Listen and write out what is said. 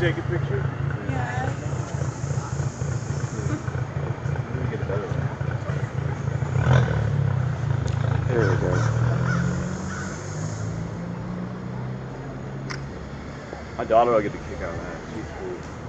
you take a picture? Yeah. Get a one. There we go. My daughter will get the kick out of that. She's cool.